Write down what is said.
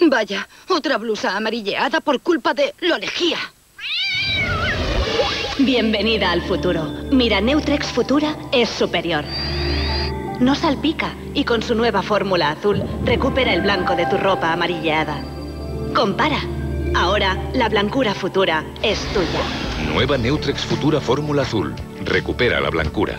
Vaya, otra blusa amarilleada por culpa de la lejía. Bienvenida al futuro. Mira, Neutrex Futura es superior. No salpica y con su nueva fórmula azul recupera el blanco de tu ropa amarilleada. Compara. Ahora, la blancura futura es tuya. Nueva Neutrex Futura Fórmula Azul. Recupera la blancura.